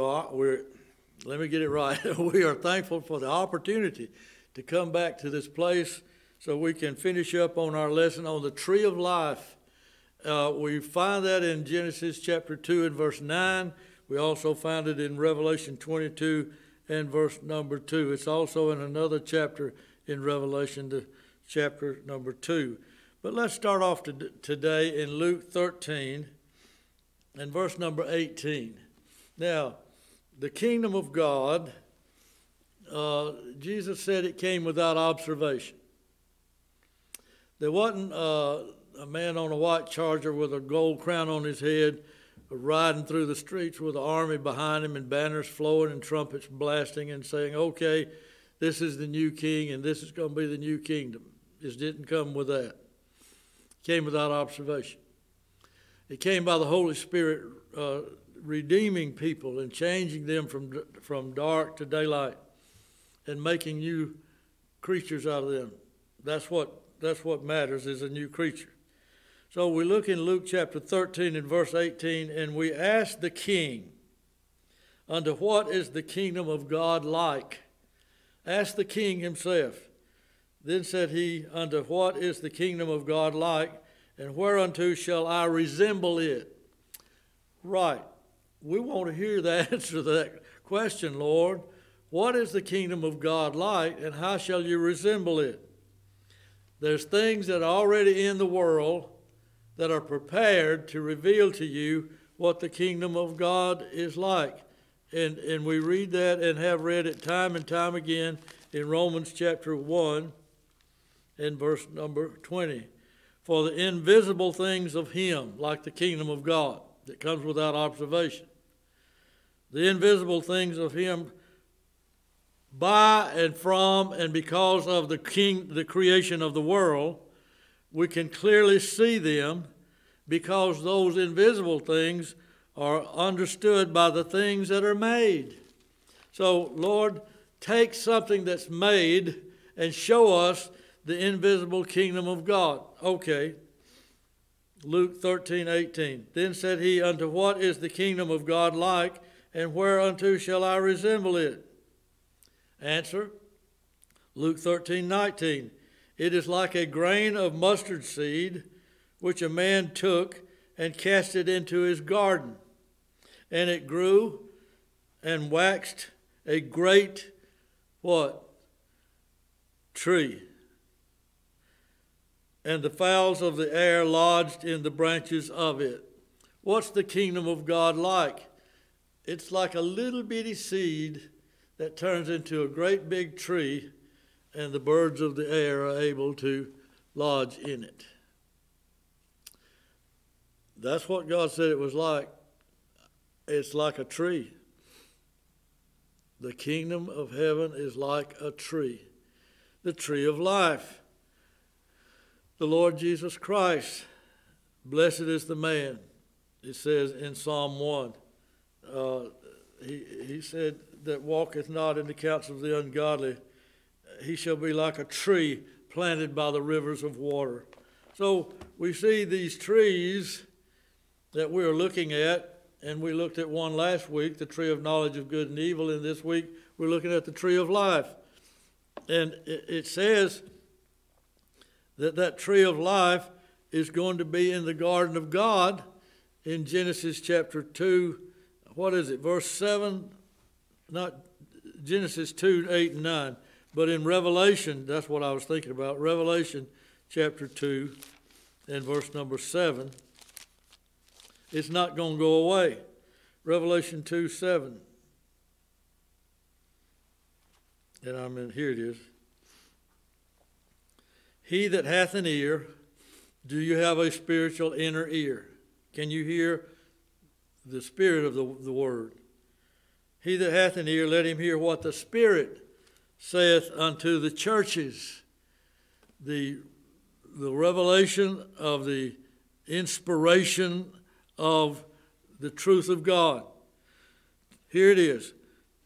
We're, let me get it right. we are thankful for the opportunity to come back to this place so we can finish up on our lesson on the tree of life. Uh, we find that in Genesis chapter 2 and verse 9. We also find it in Revelation 22 and verse number 2. It's also in another chapter in Revelation, the chapter number 2. But let's start off to, today in Luke 13 and verse number 18. Now, the kingdom of God, uh, Jesus said it came without observation. There wasn't uh, a man on a white charger with a gold crown on his head riding through the streets with an army behind him and banners flowing and trumpets blasting and saying, okay, this is the new king and this is going to be the new kingdom. This didn't come with that. It came without observation. It came by the Holy Spirit uh, redeeming people and changing them from, from dark to daylight and making new creatures out of them. That's what, that's what matters is a new creature. So we look in Luke chapter 13 and verse 18, and we ask the king, Unto what is the kingdom of God like? Ask the king himself. Then said he, Unto what is the kingdom of God like, and whereunto shall I resemble it? Right we want to hear the answer to that question, Lord. What is the kingdom of God like, and how shall you resemble it? There's things that are already in the world that are prepared to reveal to you what the kingdom of God is like. And, and we read that and have read it time and time again in Romans chapter 1 and verse number 20. For the invisible things of Him, like the kingdom of God, that comes without observation, the invisible things of him by and from and because of the king the creation of the world we can clearly see them because those invisible things are understood by the things that are made. So lord take something that's made and show us the invisible kingdom of god. Okay. Luke 13 18 then said he unto what is the kingdom of god like and whereunto shall I resemble it? Answer Luke 13 19. It is like a grain of mustard seed which a man took and cast it into his garden. And it grew and waxed a great what? Tree. And the fowls of the air lodged in the branches of it. What's the kingdom of God like? It's like a little bitty seed that turns into a great big tree, and the birds of the air are able to lodge in it. That's what God said it was like. It's like a tree. The kingdom of heaven is like a tree, the tree of life. The Lord Jesus Christ, blessed is the man, it says in Psalm 1 uh, he, he said that walketh not in the counsel of the ungodly, he shall be like a tree planted by the rivers of water. So we see these trees that we are looking at, and we looked at one last week, the tree of knowledge of good and evil, and this week we're looking at the tree of life. And it, it says that that tree of life is going to be in the garden of God in Genesis chapter 2 what is it, verse 7? Not Genesis 2, 8, and 9, but in Revelation, that's what I was thinking about. Revelation chapter 2 and verse number 7. It's not going to go away. Revelation 2, 7. And I'm in, here it is. He that hath an ear, do you have a spiritual inner ear? Can you hear the spirit of the, the word. He that hath an ear, let him hear what the Spirit saith unto the churches. The, the revelation of the inspiration of the truth of God. Here it is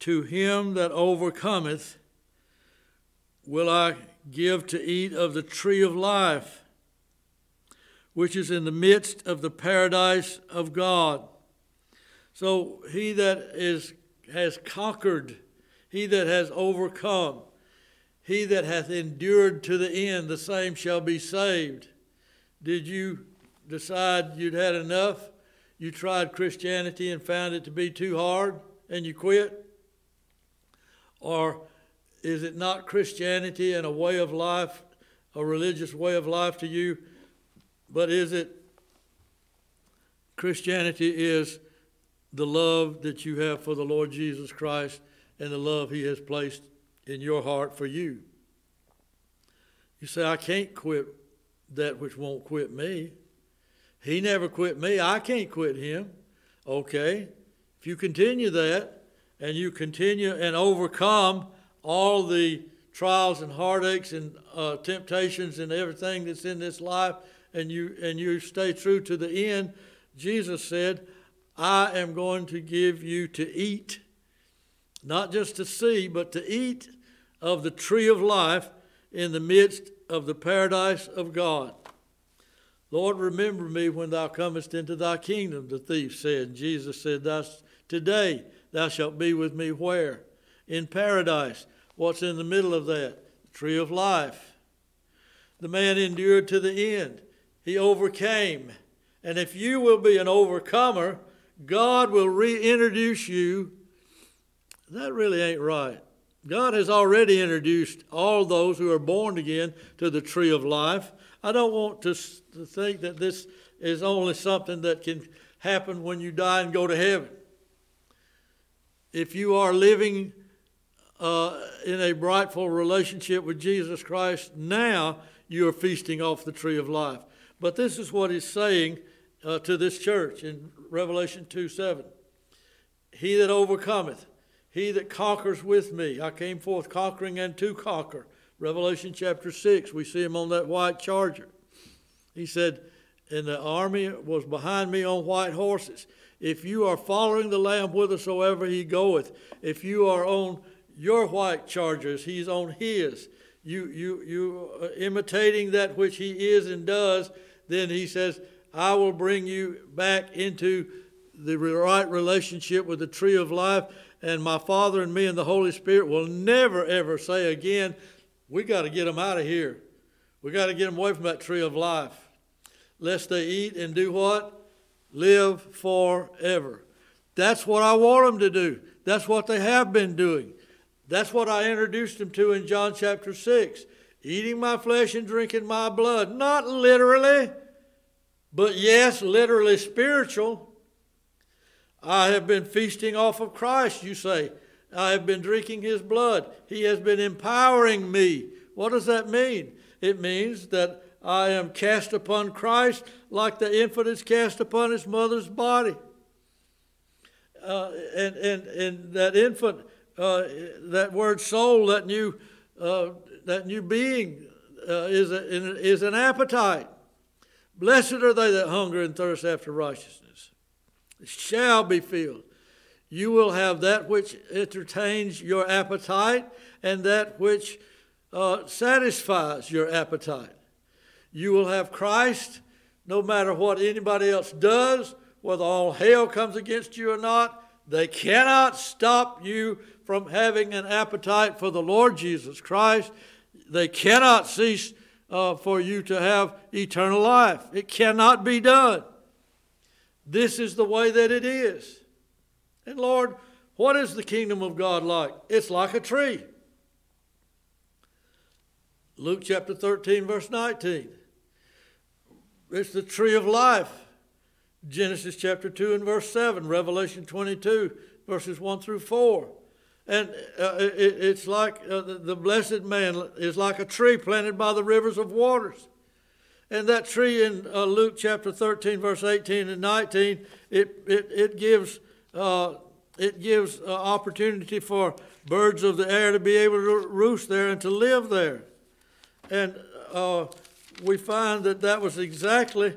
To him that overcometh will I give to eat of the tree of life, which is in the midst of the paradise of God. So he that is has conquered, he that has overcome, he that hath endured to the end, the same shall be saved. Did you decide you'd had enough? You tried Christianity and found it to be too hard and you quit? Or is it not Christianity and a way of life, a religious way of life to you, but is it Christianity is the love that you have for the Lord Jesus Christ and the love He has placed in your heart for you. You say, I can't quit that which won't quit me. He never quit me. I can't quit him. Okay. If you continue that and you continue and overcome all the trials and heartaches and uh, temptations and everything that's in this life and you and you stay true to the end, Jesus said, I am going to give you to eat, not just to see, but to eat of the tree of life in the midst of the paradise of God. Lord, remember me when thou comest into thy kingdom, the thief said. Jesus said, today thou shalt be with me where? In paradise. What's in the middle of that? The tree of life. The man endured to the end. He overcame. And if you will be an overcomer, God will reintroduce you. That really ain't right. God has already introduced all those who are born again to the tree of life. I don't want to, think that this is only something that can happen when you die and go to heaven. If you are living uh, in a rightful relationship with Jesus Christ now, you are feasting off the tree of life. But this is what he's saying uh, to this church in Revelation 2 7. He that overcometh, he that conquers with me. I came forth conquering and to conquer. Revelation chapter 6, we see him on that white charger. He said, And the army was behind me on white horses. If you are following the Lamb whithersoever he goeth, if you are on your white chargers, he's on his. You, you, you are imitating that which he is and does, then he says, I will bring you back into the right relationship with the tree of life. And my Father and me and the Holy Spirit will never, ever say again, we got to get them out of here. We got to get them away from that tree of life. Lest they eat and do what? Live forever. That's what I want them to do. That's what they have been doing. That's what I introduced them to in John chapter 6. Eating my flesh and drinking my blood. Not literally but yes, literally spiritual. I have been feasting off of Christ, you say. I have been drinking his blood. He has been empowering me. What does that mean? It means that I am cast upon Christ like the infant is cast upon his mother's body. Uh, and, and, and that infant, uh, that word soul, that new, uh, that new being, uh, is, a, is an appetite. Blessed are they that hunger and thirst after righteousness, shall be filled. You will have that which entertains your appetite and that which uh, satisfies your appetite. You will have Christ no matter what anybody else does, whether all hell comes against you or not. They cannot stop you from having an appetite for the Lord Jesus Christ. They cannot cease uh, for you to have eternal life. It cannot be done. This is the way that it is. And Lord, what is the kingdom of God like? It's like a tree. Luke chapter 13, verse 19. It's the tree of life. Genesis chapter 2 and verse 7. Revelation 22, verses 1 through 4. And uh, it, it's like uh, the, the blessed man is like a tree planted by the rivers of waters. And that tree in uh, Luke chapter 13, verse 18 and 19, it, it, it gives, uh, it gives uh, opportunity for birds of the air to be able to roost there and to live there. And uh, we find that that was exactly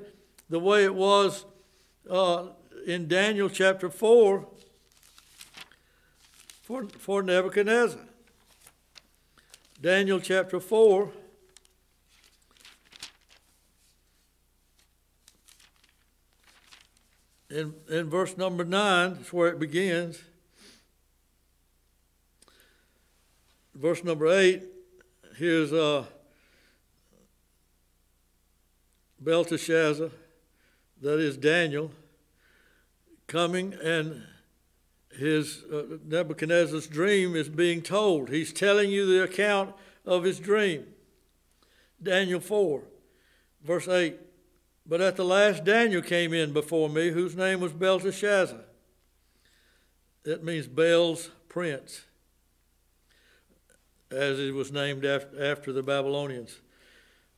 the way it was in Daniel chapter 4 for, for Nebuchadnezzar. Daniel chapter 4. In, in verse number 9, that's where it begins. verse number 8, here's uh, Belteshazzar, that is Daniel, coming and his uh, Nebuchadnezzar's dream is being told. He's telling you the account of his dream. Daniel 4, verse 8. But at the last, Daniel came in before me, whose name was Belteshazzar. That means Bel's prince, as it was named after, after the Babylonians.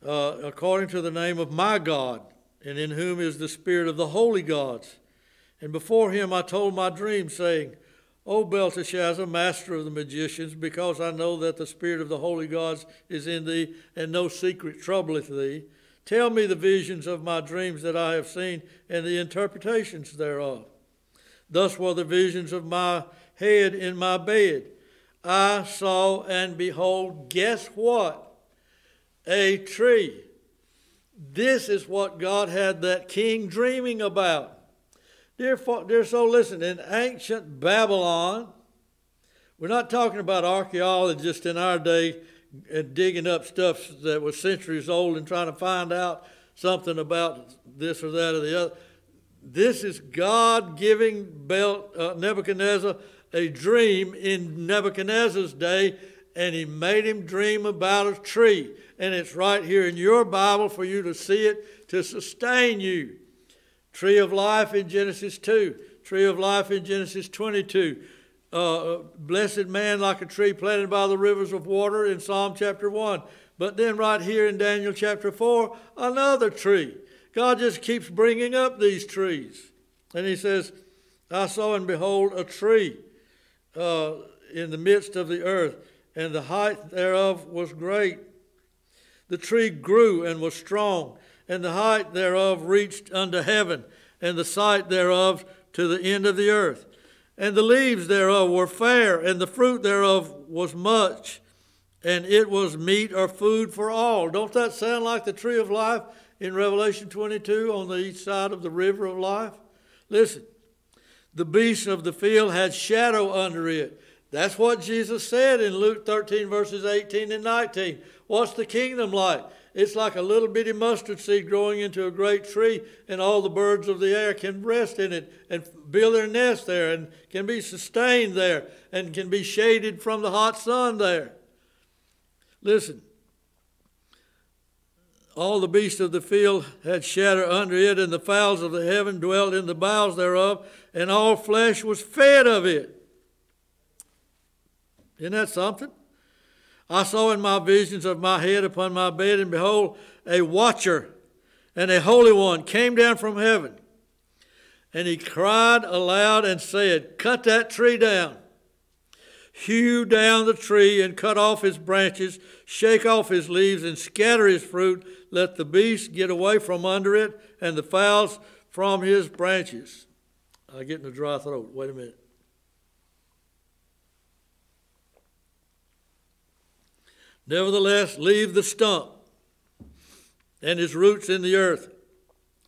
Uh, according to the name of my God, and in whom is the spirit of the holy gods and before him I told my dream, saying, O Belteshazzar, master of the magicians, because I know that the spirit of the holy gods is in thee, and no secret troubleth thee, tell me the visions of my dreams that I have seen, and the interpretations thereof. Thus were the visions of my head in my bed. I saw and behold, guess what? A tree. This is what God had that king dreaming about. Dear, dear soul, listen, in ancient Babylon, we're not talking about archaeologists in our day uh, digging up stuff that was centuries old and trying to find out something about this or that or the other. This is God giving Bel, uh, Nebuchadnezzar a dream in Nebuchadnezzar's day, and he made him dream about a tree. And it's right here in your Bible for you to see it to sustain you. Tree of life in Genesis 2. Tree of life in Genesis 22. Uh, blessed man like a tree planted by the rivers of water in Psalm chapter 1. But then, right here in Daniel chapter 4, another tree. God just keeps bringing up these trees. And he says, I saw and behold a tree uh, in the midst of the earth, and the height thereof was great. The tree grew and was strong and the height thereof reached unto heaven, and the sight thereof to the end of the earth. And the leaves thereof were fair, and the fruit thereof was much, and it was meat or food for all. Don't that sound like the tree of life in Revelation 22 on the east side of the river of life? Listen, the beasts of the field had shadow under it. That's what Jesus said in Luke 13, verses 18 and 19. What's the kingdom like? It's like a little bitty mustard seed growing into a great tree, and all the birds of the air can rest in it and build their nest there and can be sustained there and can be shaded from the hot sun there. Listen, all the beasts of the field had shadow under it, and the fowls of the heaven dwelt in the boughs thereof, and all flesh was fed of it. Isn't that something? I saw in my visions of my head upon my bed, and behold, a watcher and a holy one came down from heaven. And he cried aloud and said, Cut that tree down. Hew down the tree and cut off his branches, shake off his leaves and scatter his fruit. Let the beasts get away from under it and the fowls from his branches. I get in a dry throat. Wait a minute. Nevertheless, leave the stump and his roots in the earth,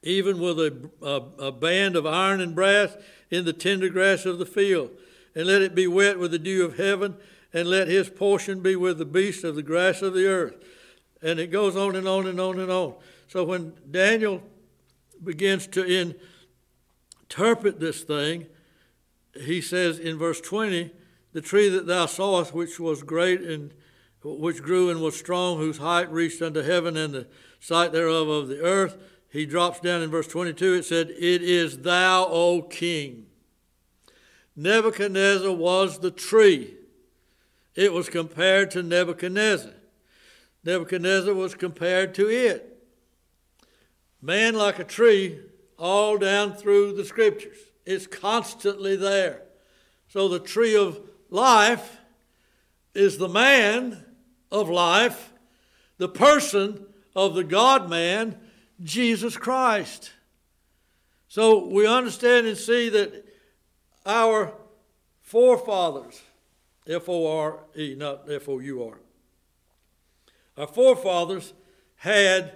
even with a, a, a, band of iron and brass in the tender grass of the field. And let it be wet with the dew of heaven, and let his portion be with the beasts of the grass of the earth. And it goes on and on and on and on. So when Daniel begins to interpret this thing, he says in verse 20, The tree that thou sawest, which was great and which grew and was strong, whose height reached unto heaven and the sight thereof of the earth. He drops down in verse 22, it said, It is thou, O king. Nebuchadnezzar was the tree. It was compared to Nebuchadnezzar. Nebuchadnezzar was compared to it. Man like a tree all down through the scriptures. It's constantly there. So the tree of life is the man of life, the person of the God man, Jesus Christ. So we understand and see that our forefathers, F O R E, not F O U R, our forefathers had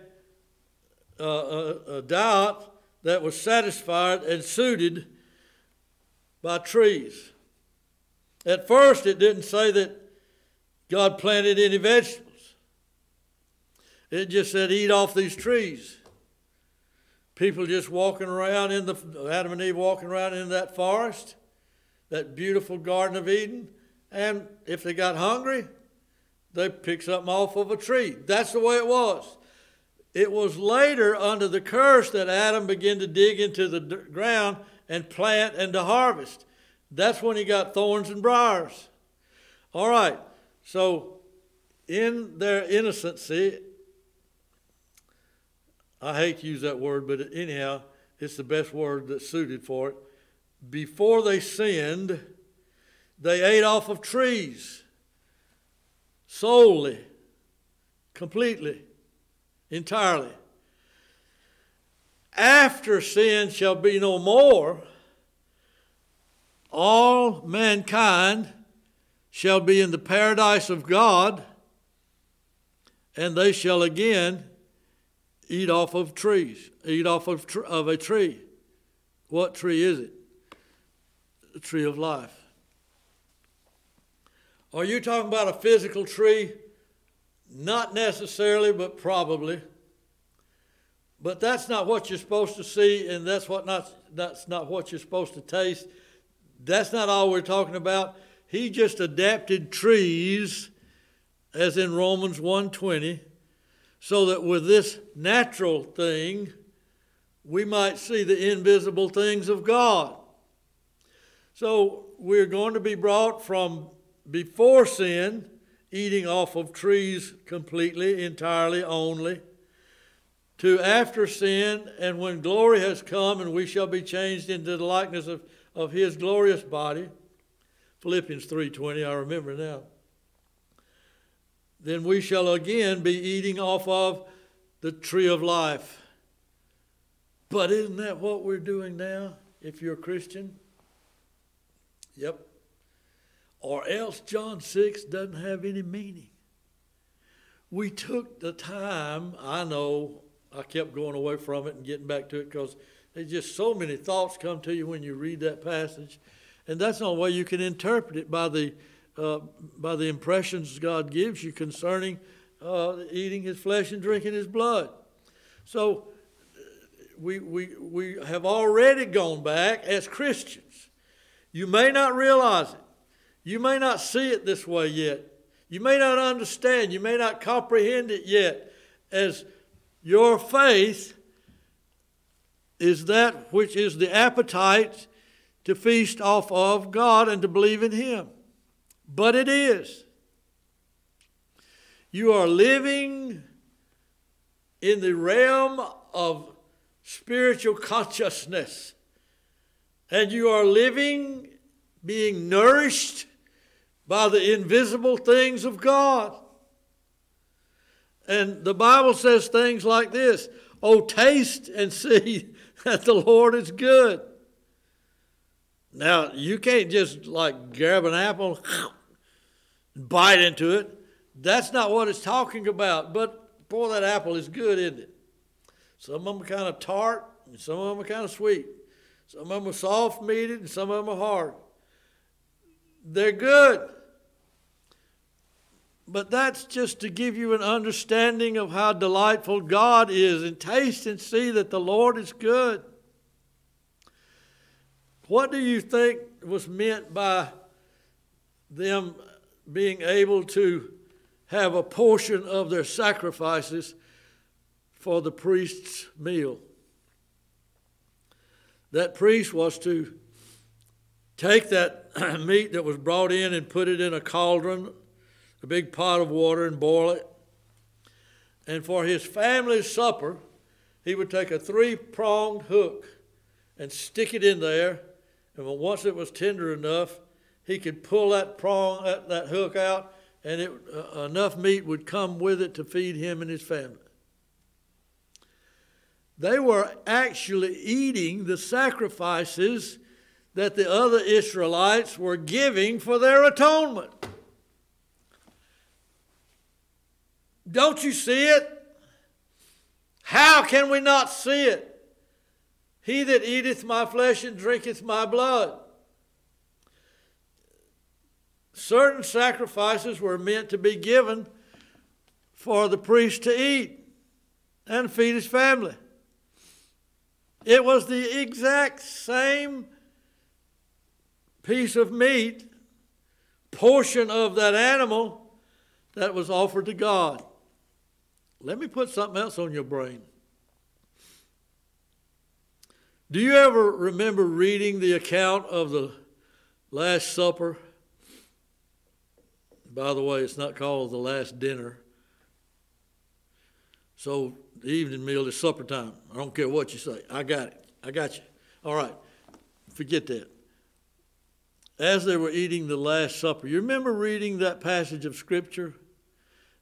uh, a, a diet that was satisfied and suited by trees. At first, it didn't say that God planted any vegetables. It just said, eat off these trees. People just walking around in the, Adam and Eve walking around in that forest, that beautiful Garden of Eden, and if they got hungry, they pick something off of a tree. That's the way it was. It was later under the curse that Adam began to dig into the ground and plant and to harvest. That's when he got thorns and briars. All right, so in their innocency, I hate to use that word, but anyhow, it's the best word that's suited for it. Before they sinned, they ate off of trees solely, completely, entirely. After sin shall be no more, all mankind shall be in the paradise of God, and they shall again eat off of trees, eat off of, tr- of a tree. What tree is it? The tree of life. Are you talking about a physical tree? Not necessarily, but probably. But that's not what you're supposed to see, and that's what not that's not what you're supposed to taste. That's not all we're talking about. He just adapted trees, as in Romans 120 so that with this natural thing, we might see the invisible things of God. So we're going to be brought from before sin, eating off of trees completely, entirely, only, to after sin, and when glory has come and we shall be changed into the likeness of, of his glorious body. Philippians 3:20, I remember now then we shall again be eating off of the tree of life. But isn't that what we're doing now if you're a Christian? Yep. Or else John 6 doesn't have any meaning. We took the time, I know I kept going away from it and getting back to it because there's just so many thoughts come to you when you read that passage. And that's the only way you can interpret it by the uh, by the impressions God gives you concerning uh, eating his flesh and drinking his blood. So we, we, we have already gone back as Christians. You may not realize it. You may not see it this way yet. You may not understand. You may not comprehend it yet as your faith is that which is the appetite to feast off of God and to believe in Him but it is. You are living in the realm of spiritual consciousness, and you are living being nourished by the invisible things of God. And the Bible says things like this Oh, taste and see that the Lord is good. Now, you can't just like grab an apple, and bite into it. That's not what it's talking about. But boy, that apple is good, isn't it? Some of them are kind of tart, and some of them are kind of sweet. Some of them are soft meated, and some of them are hard. They're good. But that's just to give you an understanding of how delightful God is, and taste and see that the Lord is good. What do you think was meant by them being able to have a portion of their sacrifices for the priest's meal? That priest was to take that meat that was brought in and put it in a cauldron, a big pot of water, and boil it. And for his family's supper, he would take a three pronged hook and stick it in there and once it was tender enough, he could pull that prong, that, that hook out, and it, uh, enough meat would come with it to feed him and his family. They were actually eating the sacrifices that the other Israelites were giving for their atonement. Don't you see it? How can we not see it? He that eateth my flesh and drinketh my blood certain sacrifices were meant to be given for the priest to eat and feed his family. It was the exact same piece of meat, portion of that animal that was offered to God. Let me put something else on your brain. Do you ever remember reading the account of the Last Supper? By the way, it's not called the Last Dinner. So the evening meal is supper time. I don't care what you say. I got it. I got you. All right. Forget that. As they were eating the Last Supper, you remember reading that passage of Scripture?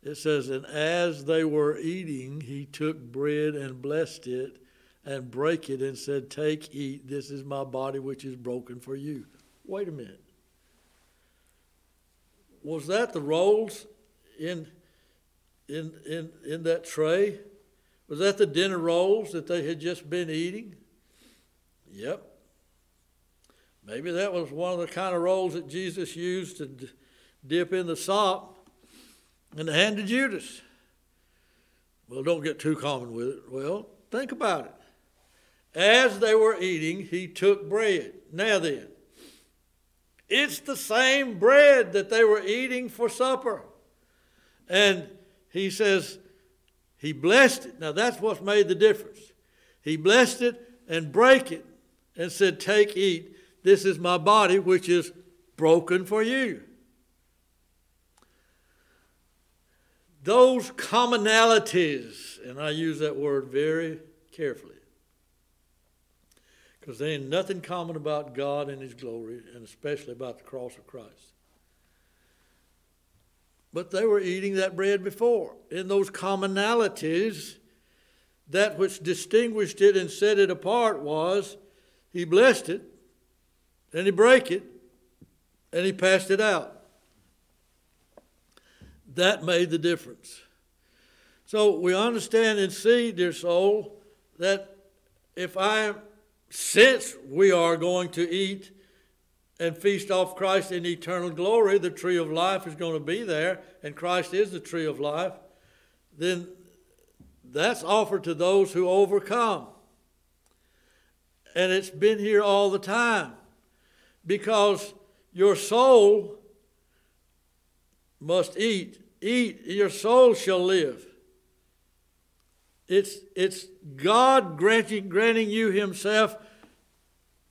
It says, And as they were eating, he took bread and blessed it and break it and said, Take, eat, this is my body which is broken for you. Wait a minute. Was that the rolls in, in, in, in that tray? Was that the dinner rolls that they had just been eating? Yep. Maybe that was one of the kind of rolls that Jesus used to dip in the sop and hand to Judas. Well, don't get too common with it. Well, think about it. As they were eating, he took bread. Now then, it's the same bread that they were eating for supper. And he says, he blessed it. Now that's what's made the difference. He blessed it and break it and said, Take, eat. This is my body, which is broken for you. Those commonalities, and I use that word very carefully because there ain't nothing common about God and His glory, and especially about the cross of Christ. But they were eating that bread before. In those commonalities, that which distinguished it and set it apart was He blessed it, and He brake it, and He passed it out. That made the difference. So we understand and see, dear soul, that if I since we are going to eat and feast off Christ in eternal glory, the tree of life is going to be there, and Christ is the tree of life, then that's offered to those who overcome. And it's been here all the time because your soul must eat. Eat, your soul shall live. It's, it's God granting, granting you Himself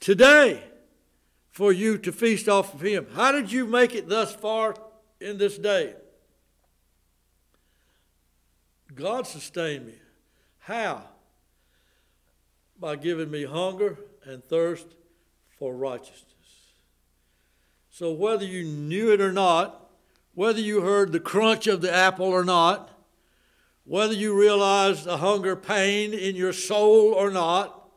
today for you to feast off of Him. How did you make it thus far in this day? God sustained me. How? By giving me hunger and thirst for righteousness. So, whether you knew it or not, whether you heard the crunch of the apple or not, whether you realize the hunger pain in your soul or not,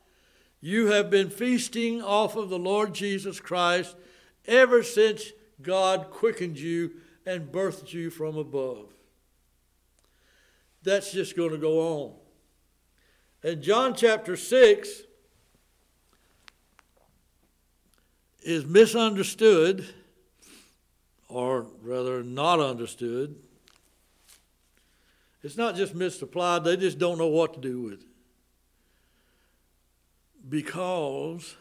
you have been feasting off of the Lord Jesus Christ ever since God quickened you and birthed you from above. That's just going to go on. And John chapter 6 is misunderstood, or rather not understood, it's not just misapplied, they just don't know what to do with it. Because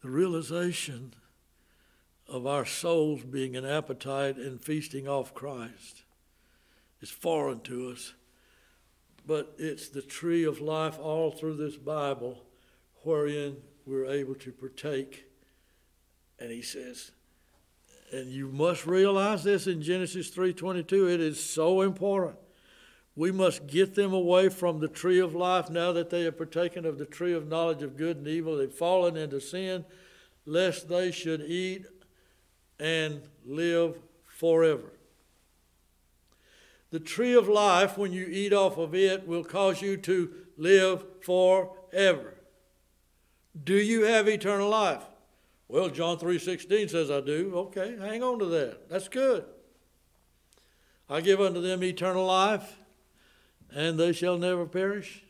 the realization of our souls being an appetite and feasting off Christ is foreign to us. But it's the tree of life all through this Bible wherein we're able to partake. And he says, and you must realize this in Genesis 3:22 it is so important we must get them away from the tree of life now that they have partaken of the tree of knowledge of good and evil. They've fallen into sin, lest they should eat and live forever. The tree of life, when you eat off of it, will cause you to live forever. Do you have eternal life? Well, John 3:16 says I do. Okay, hang on to that. That's good. I give unto them eternal life, and they shall never perish,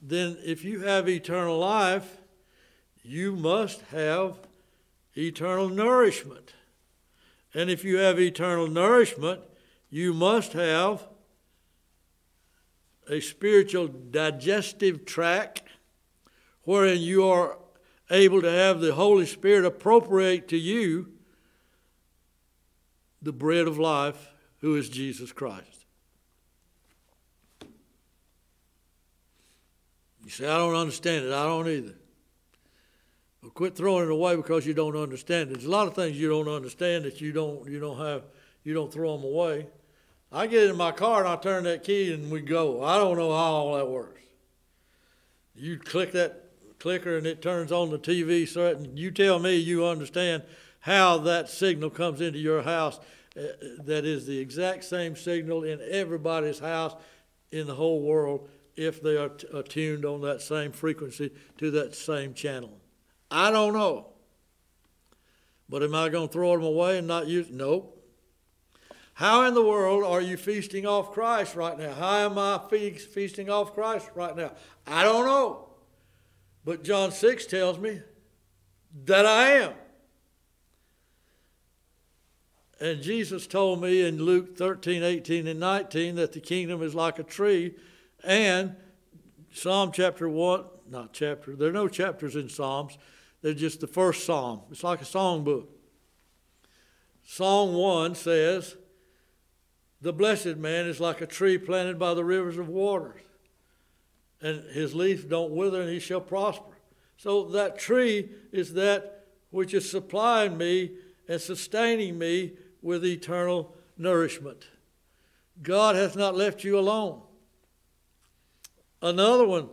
then if you have eternal life, you must have eternal nourishment. And if you have eternal nourishment, you must have a spiritual digestive tract wherein you are able to have the Holy Spirit appropriate to you the bread of life, who is Jesus Christ. You say, I don't understand it. I don't either. Well, quit throwing it away because you don't understand. There's a lot of things you don't understand that you don't you don't have you don't throw them away. I get in my car and I turn that key and we go. I don't know how all that works. You click that clicker and it turns on the TV. So you tell me you understand how that signal comes into your house. Uh, that is the exact same signal in everybody's house in the whole world if they are attuned on that same frequency to that same channel. I don't know. But am I going to throw them away and not use? Nope. How in the world are you feasting off Christ right now? How am I feasting off Christ right now? I don't know. But John 6 tells me that I am. And Jesus told me in Luke 13, 18, and 19 that the kingdom is like a tree. And Psalm chapter 1, not chapter, there are no chapters in Psalms. They're just the first psalm. It's like a songbook. Psalm 1 says, the blessed man is like a tree planted by the rivers of waters, and his leaf don't wither, and he shall prosper. So that tree is that which is supplying me and sustaining me with eternal nourishment. God hath not left you alone. Another one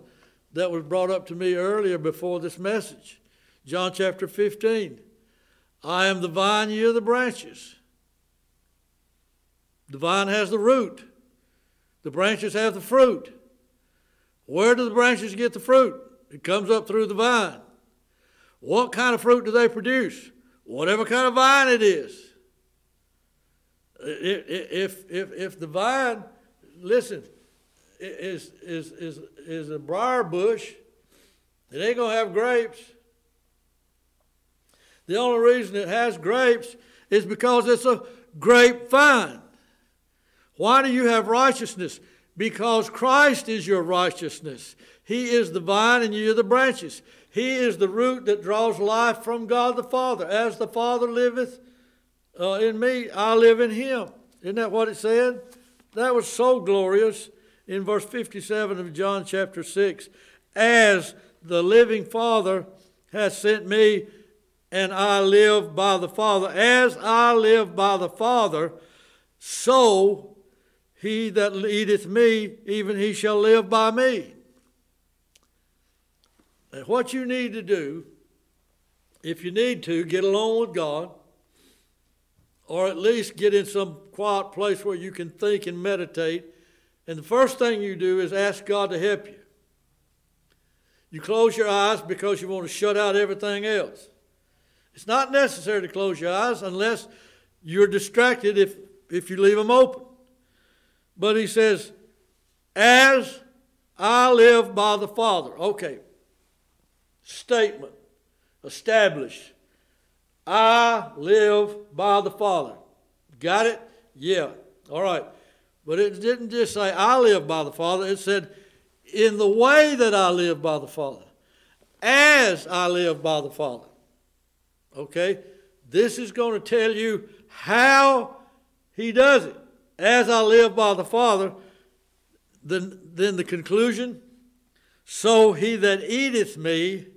that was brought up to me earlier before this message, John chapter 15. I am the vine, you are the branches. The vine has the root, the branches have the fruit. Where do the branches get the fruit? It comes up through the vine. What kind of fruit do they produce? Whatever kind of vine it is. If, if, if the vine, listen, is, is, is, is a briar bush, it ain't going to have grapes. The only reason it has grapes is because it's a grapevine. Why do you have righteousness? Because Christ is your righteousness. He is the vine and you are the branches. He is the root that draws life from God the Father. As the Father liveth uh, in me, I live in him. Isn't that what it said? That was so glorious in verse 57 of John chapter 6. As the living Father hath sent me, and I live by the Father. As I live by the Father, so he that eateth me, even he shall live by me. And what you need to do, if you need to, get along with God, or at least get in some quiet place where you can think and meditate. And the first thing you do is ask God to help you. You close your eyes because you want to shut out everything else. It's not necessary to close your eyes unless you're distracted if, if you leave them open. But he says, as I live by the Father. Okay. Statement. Established. I live by the Father. Got it? Yeah. All right. But it didn't just say, I live by the Father. It said, in the way that I live by the Father. As I live by the Father. Okay? This is going to tell you how he does it as I live by the Father, then, then the conclusion, so he that eateth me,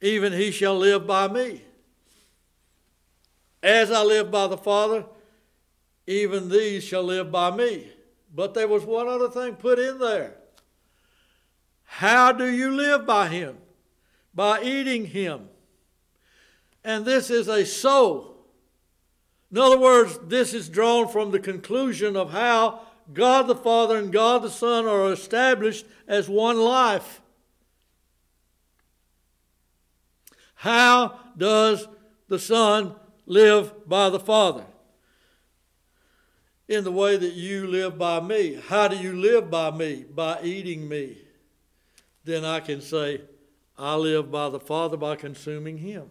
even he shall live by me. As I live by the Father, even these shall live by me. But there was one other thing put in there. How do you live by him? By eating him. And this is a so in other words, this is drawn from the conclusion of how God the Father and God the Son are established as one life. How does the Son live by the Father? In the way that you live by me. How do you live by me? By eating me. Then I can say, I live by the Father by consuming Him.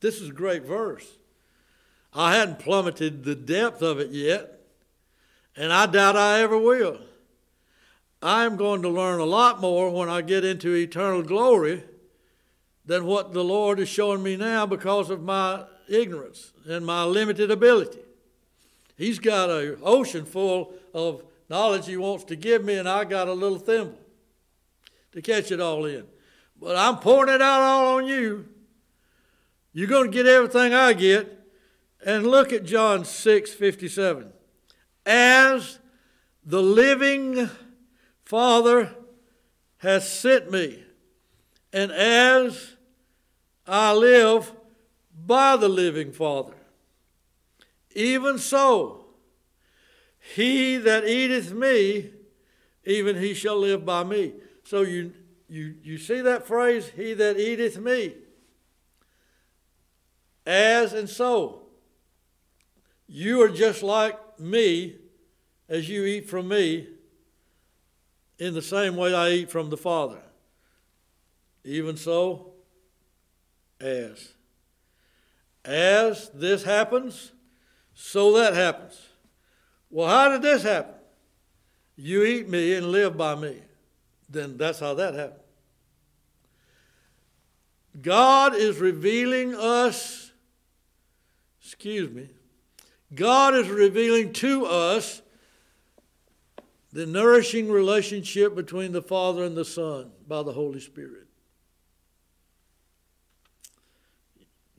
This is a great verse. I hadn't plummeted the depth of it yet, and I doubt I ever will. I'm going to learn a lot more when I get into eternal glory than what the Lord is showing me now because of my ignorance and my limited ability. He's got an ocean full of knowledge He wants to give me, and I got a little thimble to catch it all in. But I'm pouring it out all on you. You're going to get everything I get. And look at John 6 57. As the living Father has sent me, and as I live by the living Father, even so, he that eateth me, even he shall live by me. So you, you, you see that phrase, he that eateth me. As and so. You are just like me as you eat from me in the same way I eat from the Father. Even so, as. As this happens, so that happens. Well, how did this happen? You eat me and live by me. Then that's how that happened. God is revealing us, excuse me, God is revealing to us the nourishing relationship between the Father and the Son by the Holy Spirit.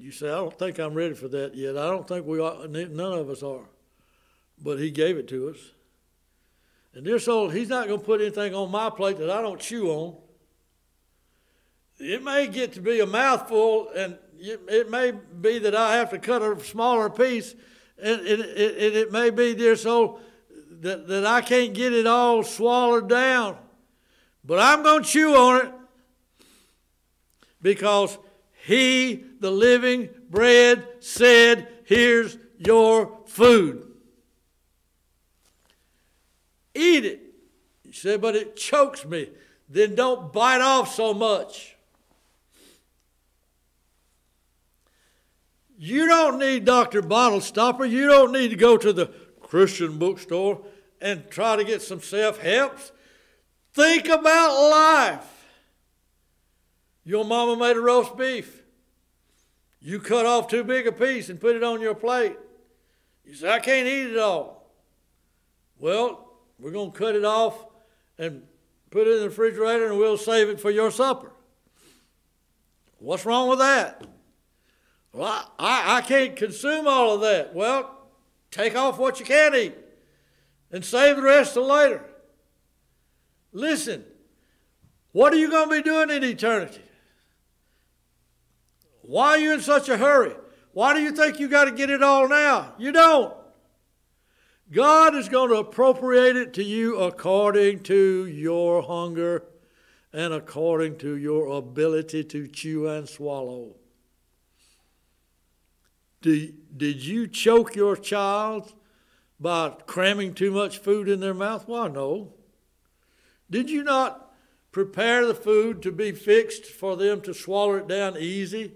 You say, I don't think I'm ready for that yet. I don't think we are, none of us are. But He gave it to us. And dear soul, He's not going to put anything on my plate that I don't chew on. It may get to be a mouthful, and it may be that I have to cut a smaller piece and, and, and it may be, dear soul, that, that I can't get it all swallowed down. But I'm going to chew on it because He, the living bread, said, Here's your food. Eat it. He said, But it chokes me. Then don't bite off so much. You don't need Dr. Bottle Stopper. You don't need to go to the Christian bookstore and try to get some self helps. Think about life. Your mama made a roast beef. You cut off too big a piece and put it on your plate. You say, I can't eat it all. Well, we're going to cut it off and put it in the refrigerator and we'll save it for your supper. What's wrong with that? Well, I, I can't consume all of that. Well, take off what you can eat and save the rest till later. Listen, what are you going to be doing in eternity? Why are you in such a hurry? Why do you think you got to get it all now? You don't. God is going to appropriate it to you according to your hunger and according to your ability to chew and swallow. Did, did you choke your child by cramming too much food in their mouth? Why, no. Did you not prepare the food to be fixed for them to swallow it down easy?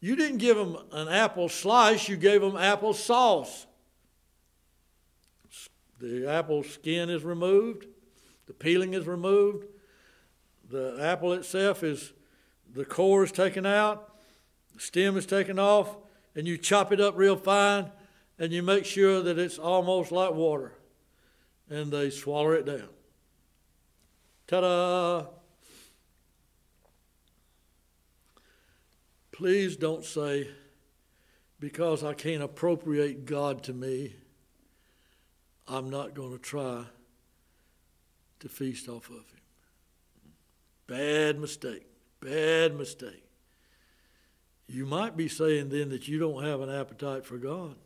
You didn't give them an apple slice, you gave them apple sauce. The apple skin is removed, the peeling is removed, the apple itself is, the core is taken out, the stem is taken off, and you chop it up real fine and you make sure that it's almost like water. And they swallow it down. Ta da! Please don't say, because I can't appropriate God to me, I'm not going to try to feast off of Him. Bad mistake. Bad mistake. You might be saying then that you don't have an appetite for God.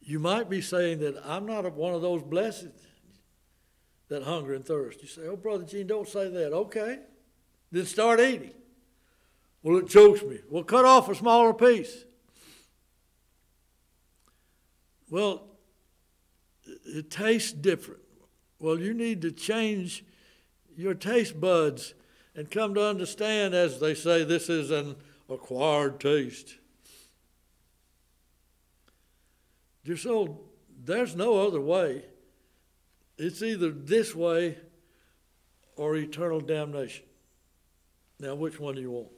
You might be saying that I'm not one of those blessed that hunger and thirst. You say, oh, Brother Gene, don't say that. Okay. Then start eating. Well, it chokes me. Well, cut off a smaller piece. Well, it tastes different. Well, you need to change your taste buds and come to understand, as they say, this is an acquired taste. Dear soul, there's no other way. It's either this way or eternal damnation. Now, which one do you want?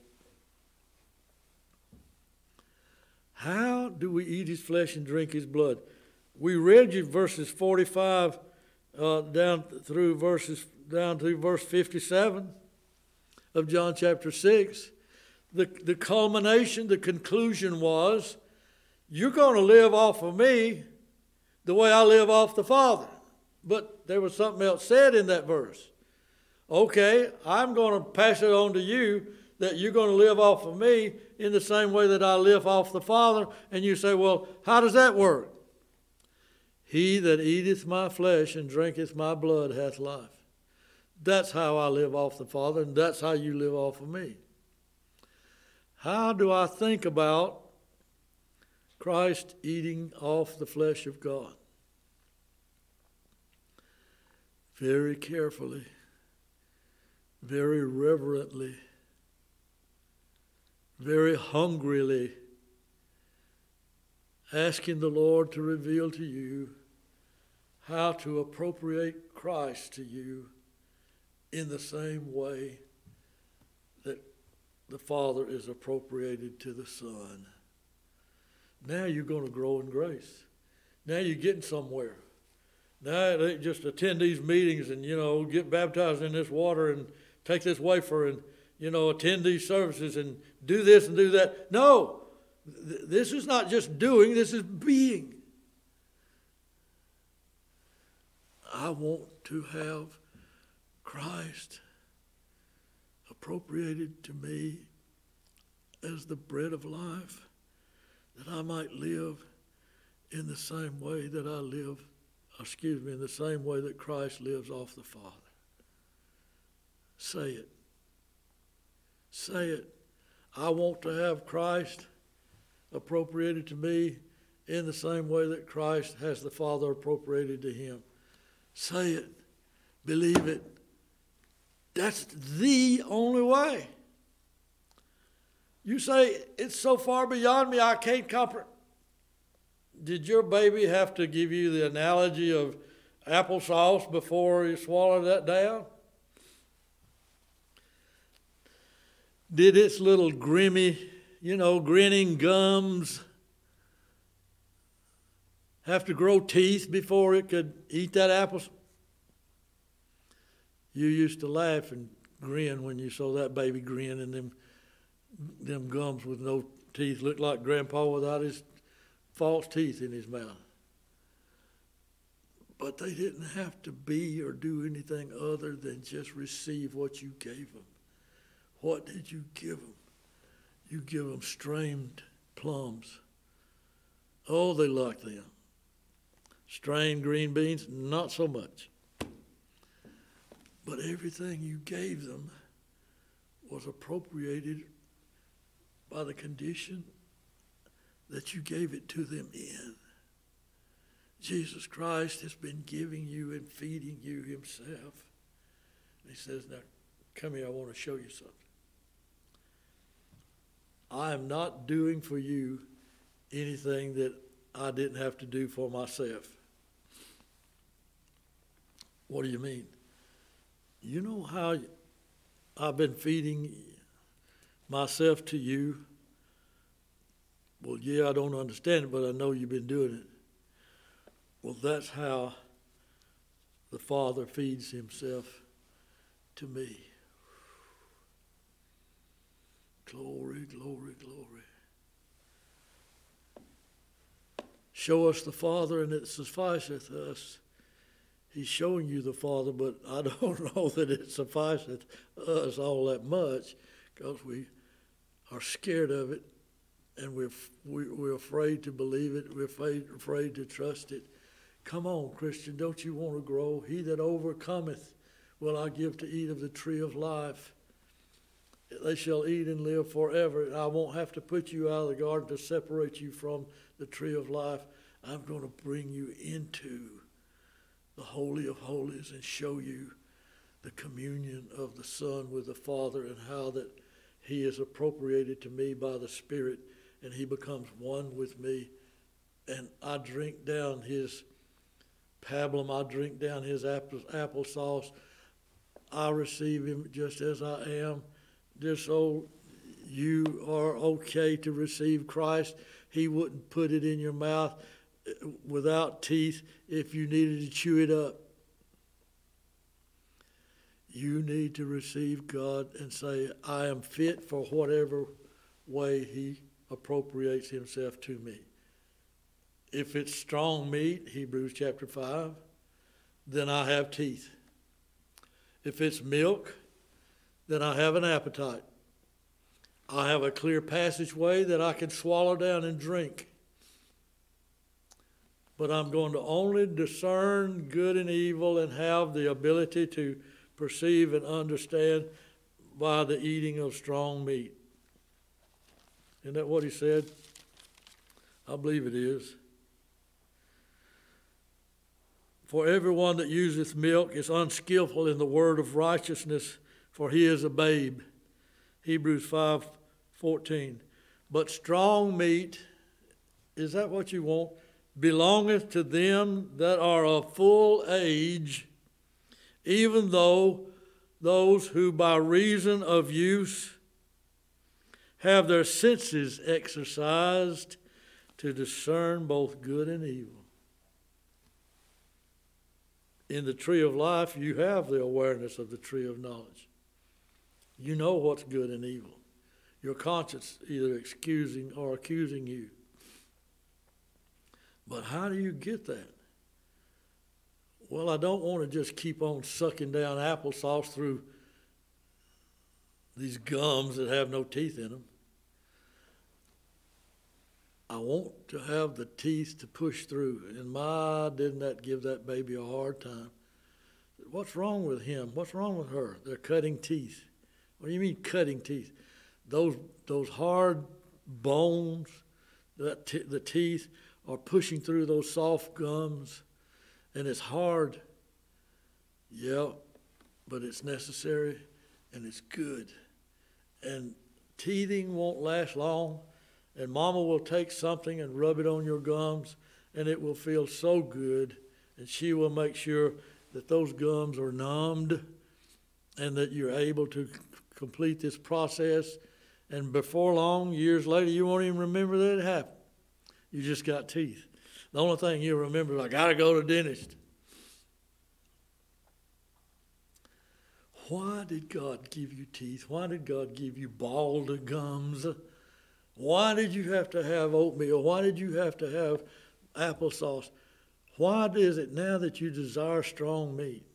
How do we eat his flesh and drink his blood? We read you verses 45 uh, down through verses down to verse 57 of John chapter 6. The, the culmination, the conclusion was, you're going to live off of me the way I live off the Father. But there was something else said in that verse. Okay, I'm going to pass it on to you that you're going to live off of me in the same way that I live off the Father. And you say, well, how does that work? He that eateth my flesh and drinketh my blood hath life. That's how I live off the Father, and that's how you live off of me. How do I think about Christ eating off the flesh of God? Very carefully, very reverently, very hungrily, asking the Lord to reveal to you how to appropriate Christ to you in the same way that the Father is appropriated to the Son. Now you're going to grow in grace. Now you're getting somewhere. Now just attend these meetings and, you know, get baptized in this water and take this wafer and, you know, attend these services and do this and do that. No, th- this is not just doing, this is being. I want to have Christ appropriated to me as the bread of life, that I might live in the same way that I live, excuse me, in the same way that Christ lives off the Father. Say it. Say it. I want to have Christ appropriated to me in the same way that Christ has the Father appropriated to him. Say it. Believe it. That's the only way. You say, it's so far beyond me, I can't comprehend. Did your baby have to give you the analogy of applesauce before you swallowed that down? Did its little grimy, you know, grinning gums have to grow teeth before it could eat that apple? You used to laugh and grin when you saw that baby grin and them them gums with no teeth looked like grandpa without his false teeth in his mouth. But they didn't have to be or do anything other than just receive what you gave them. What did you give them? You give them strained plums. Oh, they like them. Strained green beans, not so much. But everything you gave them was appropriated by the condition that you gave it to them in. Jesus Christ has been giving you and feeding you himself. And he says, Now, come here, I want to show you something. I am not doing for you anything that I didn't have to do for myself. What do you mean? You know how I've been feeding myself to you? Well, yeah, I don't understand it, but I know you've been doing it. Well, that's how the Father feeds himself to me. Glory, glory, glory. Show us the Father, and it sufficeth us. He's showing you the Father, but I don't know that it sufficeth us all that much because we are scared of it and we're, we're afraid to believe it. We're afraid, afraid to trust it. Come on, Christian, don't you want to grow? He that overcometh will I give to eat of the tree of life. They shall eat and live forever. I won't have to put you out of the garden to separate you from the tree of life. I'm going to bring you into the Holy of Holies and show you the communion of the Son with the Father and how that He is appropriated to me by the Spirit and He becomes one with me and I drink down his pablum, I drink down his apple, applesauce. I receive him just as I am. Just so you are okay to receive Christ, he wouldn't put it in your mouth uh, without teeth if you needed to chew it up. You need to receive God and say, I am fit for whatever way He appropriates Himself to me. If it's strong meat, Hebrews chapter 5, then I have teeth. If it's milk, then I have an appetite. I have a clear passageway that I can swallow down and drink. But I'm going to only discern good and evil and have the ability to perceive and understand by the eating of strong meat. Isn't that what he said? I believe it is. For everyone that useth milk is unskillful in the word of righteousness, for he is a babe. Hebrews 5 14. But strong meat, is that what you want? Belongeth to them that are of full age even though those who by reason of use have their senses exercised to discern both good and evil. In the tree of life, you have the awareness of the tree of knowledge. You know what's good and evil. Your conscience either excusing or accusing you. But how do you get that? Well, I don't want to just keep on sucking down applesauce through these gums that have no teeth in them. I want to have the teeth to push through. And my, didn't that give that baby a hard time? What's wrong with him? What's wrong with her? They're cutting teeth. What do you mean cutting teeth? Those, those hard bones, that t- the teeth are pushing through those soft gums and it's hard. Yeah, but it's necessary and it's good. And teething won't last long, and mama will take something and rub it on your gums, and it will feel so good, and she will make sure that those gums are numbed and that you're able to complete this process. And before long, years later, you won't even remember that it happened. You just got teeth. The only thing you'll remember is, I got to go to the dentist. Why did God give you teeth? Why did God give you bald gums? Why did you have to have oatmeal? Why did you have to have applesauce? Why is it now that you desire strong meat?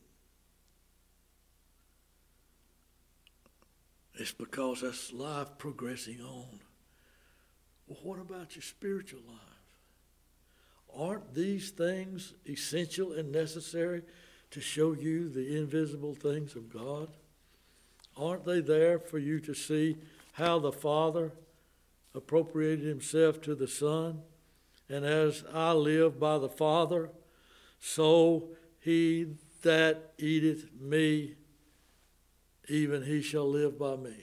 It's because that's life progressing on. Well, what about your spiritual life? Aren't these things essential and necessary to show you the invisible things of God? Aren't they there for you to see how the Father appropriated himself to the Son? And as I live by the Father, so he that eateth me, even he shall live by me.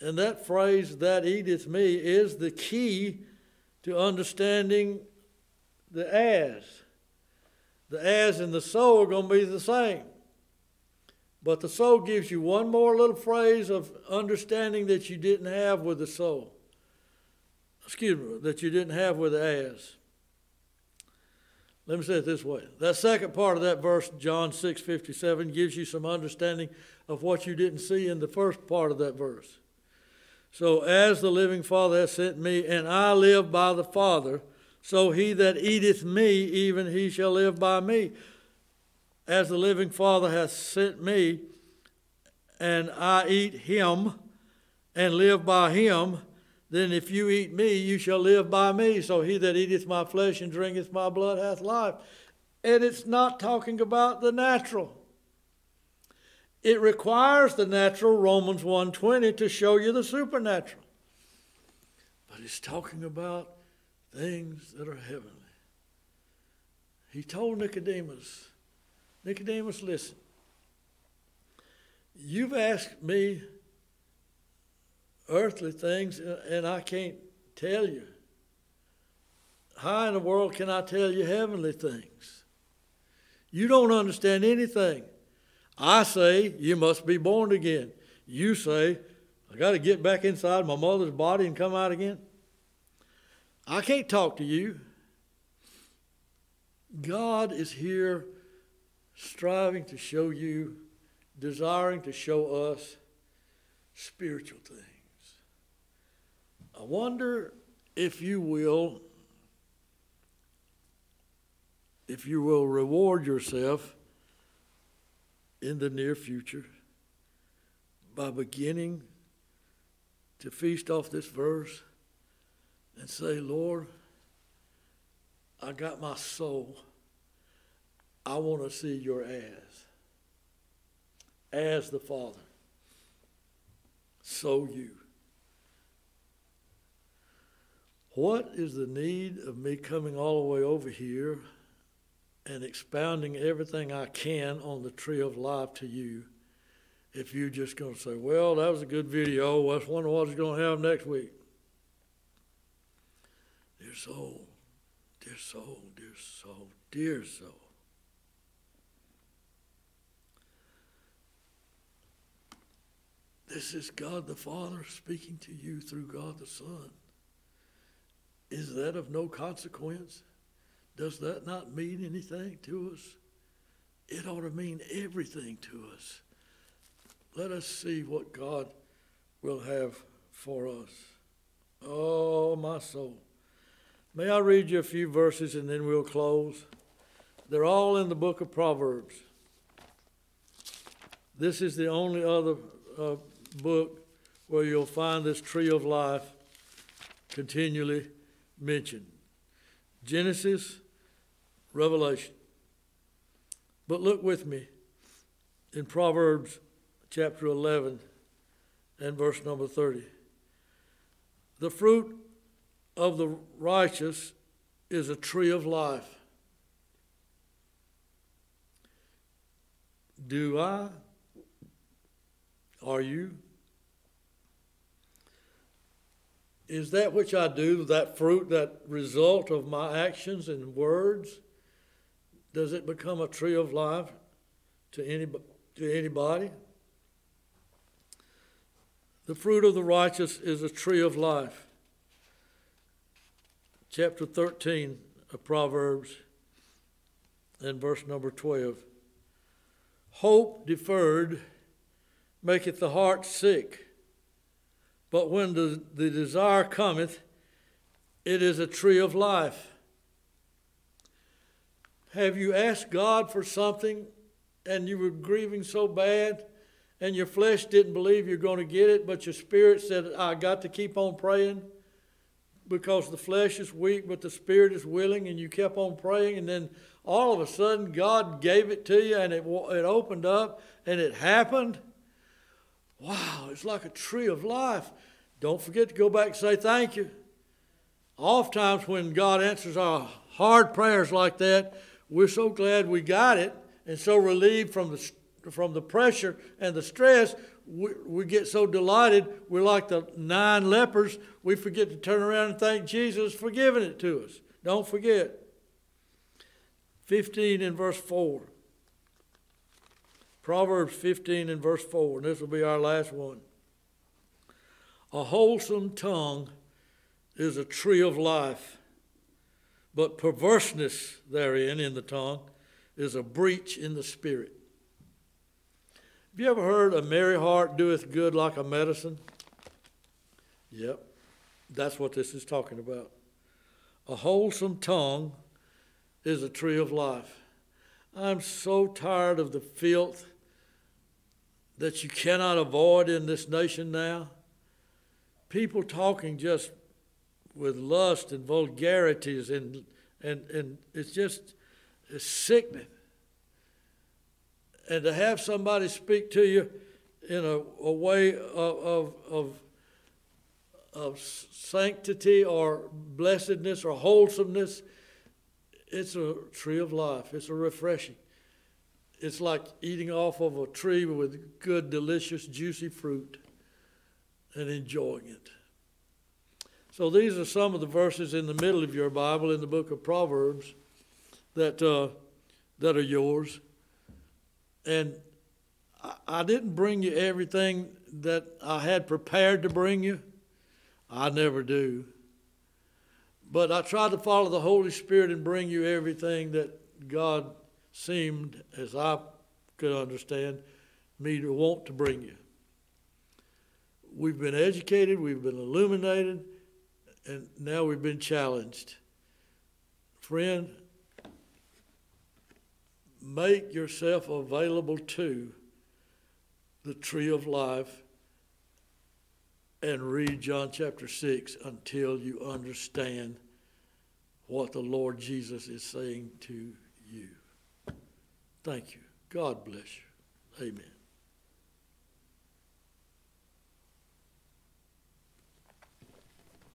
And that phrase, that eateth me, is the key to understanding the as. The as and the so are going to be the same. But the soul gives you one more little phrase of understanding that you didn't have with the soul. Excuse me, that you didn't have with the as. Let me say it this way. That second part of that verse, John 6 57, gives you some understanding of what you didn't see in the first part of that verse. So, as the living Father has sent me, and I live by the Father, so he that eateth me, even he shall live by me. As the living Father hath sent me, and I eat him and live by him, then if you eat me, you shall live by me. So he that eateth my flesh and drinketh my blood hath life. And it's not talking about the natural. It requires the natural, Romans 1.20, to show you the supernatural. But it's talking about things that are heavenly. He told Nicodemus, Nicodemus, listen, you've asked me earthly things, uh, and I can't tell you. how in the world can I tell you heavenly things? You don't understand anything. I say, you must be born again. You say, I got to get back inside my mother's body and come out again. I can't talk to you. God is here striving to show you, desiring to show us spiritual things. I wonder if you will if you will reward yourself in the near future by beginning to feast off this verse and say, Lord, I got my soul. I want to see your as. As the Father. So you. What is the need of me coming all the way over here and expounding everything I can on the tree of life to you if you're just going to say, well, that was a good video. Let's wonder what it's going to have next week. Dear soul, dear soul, dear soul, dear soul. This is God the Father speaking to you through God the Son. Is that of no consequence? Does that not mean anything to us? It ought to mean everything to us. Let us see what God will have for us. Oh, my soul. May I read you a few verses and then we'll close? They're all in the book of Proverbs. This is the only other uh, book where you'll find this tree of life continually mentioned. Genesis, Revelation. But look with me in Proverbs chapter 11 and verse number 30. The fruit of the righteous is a tree of life. Do I? Are you? Is that which I do, that fruit, that result of my actions and words, does it become a tree of life to, any, to anybody? The fruit of the righteous is a tree of life. Chapter 13 of Proverbs and verse number 12. Hope deferred maketh the heart sick, but when the, the desire cometh, it is a tree of life. Have you asked God for something and you were grieving so bad and your flesh didn't believe you're going to get it, but your spirit said, I got to keep on praying because the flesh is weak, but the spirit is willing, and you kept on praying, and then all of a sudden God gave it to you and it, it opened up and it happened? Wow, it's like a tree of life. Don't forget to go back and say thank you. Oftentimes, when God answers our hard prayers like that, we're so glad we got it and so relieved from the, from the pressure and the stress, we, we get so delighted, we're like the nine lepers, we forget to turn around and thank Jesus for giving it to us. Don't forget. 15 and verse 4. Proverbs 15 and verse 4, and this will be our last one. A wholesome tongue is a tree of life but perverseness therein in the tongue is a breach in the spirit. Have you ever heard a merry heart doeth good like a medicine? Yep, that's what this is talking about. A wholesome tongue is a tree of life. I'm so tired of the filth that you cannot avoid in this nation now. People talking just with lust and vulgarities and and and it's just it's sickening. And to have somebody speak to you in a, a way of, of, of, of sanctity or blessedness or wholesomeness, it's a tree of life. It's a refreshing. It's like eating off of a tree with good, delicious, juicy fruit and enjoying it. So these are some of the verses in the middle of your Bible in the book of Proverbs that, uh, that are yours. And I, I didn't bring you everything that I had prepared to bring you. I never do. But I tried to follow the Holy Spirit and bring you everything that God seemed, as I could understand, me to want to bring you. We've been educated, we've been illuminated, and now we've been challenged. Friend, make yourself available to the tree of life and read John chapter 6 until you understand what the Lord Jesus is saying to you. Thank you. God bless you. Amen.